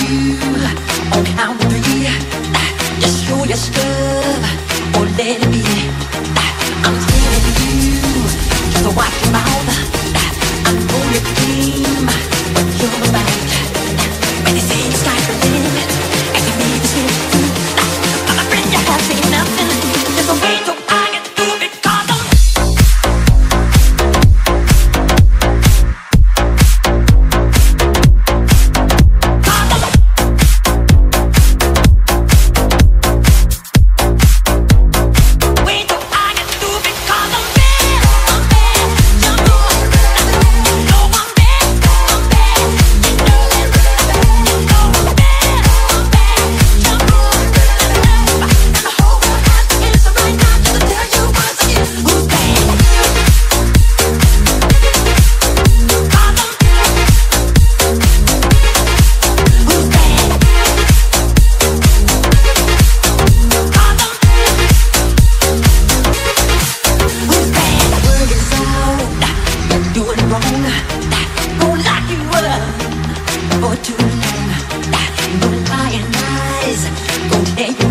you. On how we just show your stuff. Or let it be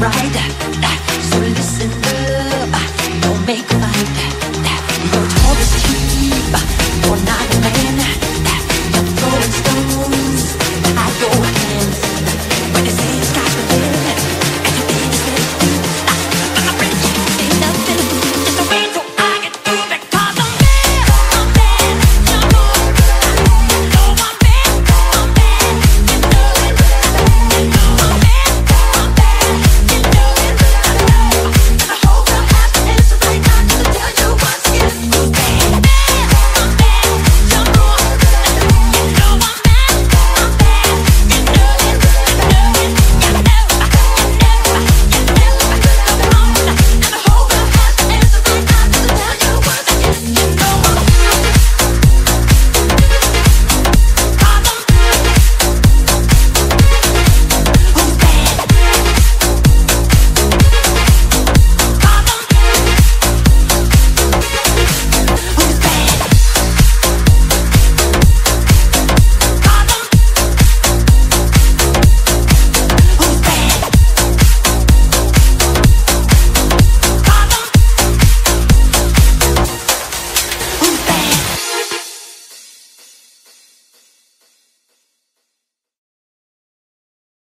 right